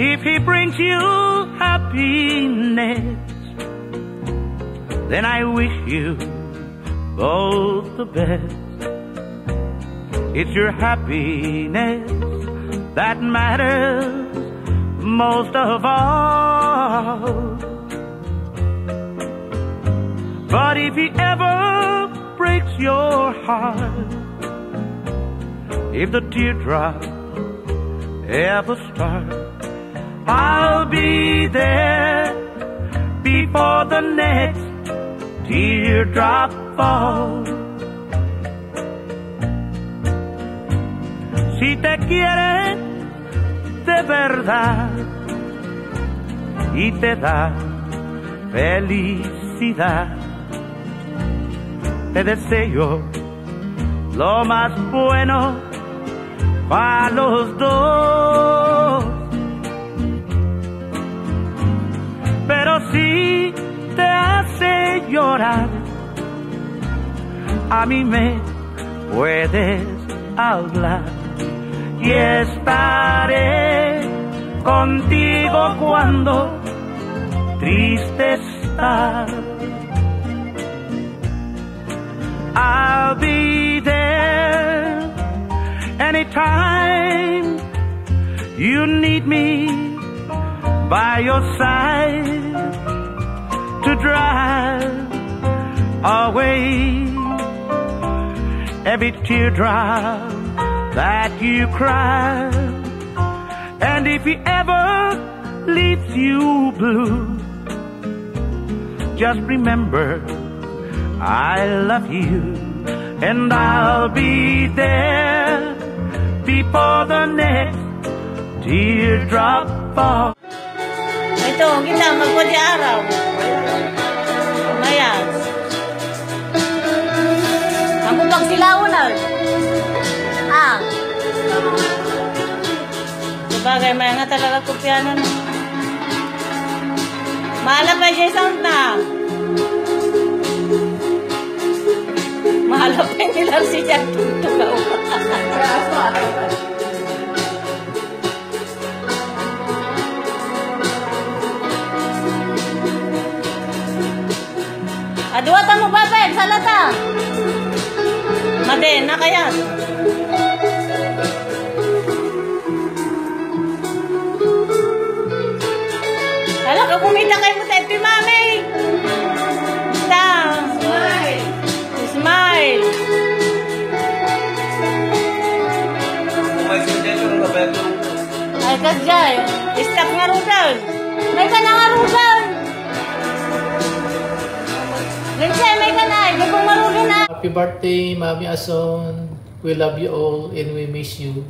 if he brings you happiness, then I wish you both the best. It's your happiness that matters most of all. But if he ever breaks your heart, if the teardrop ever start, I'll be there before the next teardrop falls. Si te quieren de verdad y te da felicidad, te deseo lo más bueno para los dos. Llorar, a mí me puedes hablar y estaré contigo cuando triste estás. I'll be there anytime you need me by your side to drive away every teardrop that you cry. And if he ever leaves you blue, just remember I love you and I'll be there before the next teardrop falls. Out. Out. Ah. Sabagay, maya nga talaga kopyano na. Mahal pa siya na. Mahal pa si Jack Tuto Aduwa ta babay, salata. Salata. Made, nakayat. Hala ka, kumita kayo mo tayo, mami. Kita. Smile. Smile. Ay, kadyay. Stop nga rin doon. May ka na nga rin doon. Happy birthday, Mami Ason. We love you all and we miss you.